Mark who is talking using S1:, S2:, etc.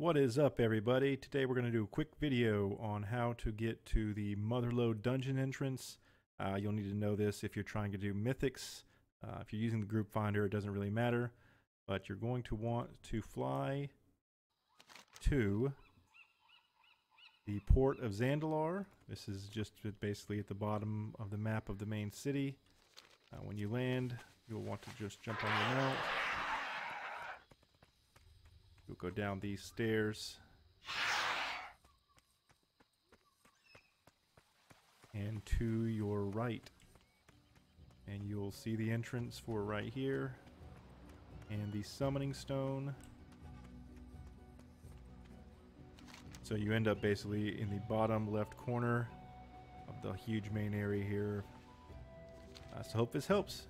S1: What is up everybody? Today we're going to do a quick video on how to get to the Motherlode dungeon entrance. Uh, you'll need to know this if you're trying to do mythics. Uh, if you're using the group finder it doesn't really matter. But you're going to want to fly to the port of Zandalar. This is just basically at the bottom of the map of the main city. Uh, when you land you'll want to just jump on your mount. Go down these stairs. And to your right. And you'll see the entrance for right here. And the summoning stone. So you end up basically in the bottom left corner of the huge main area here. Uh, so hope this helps.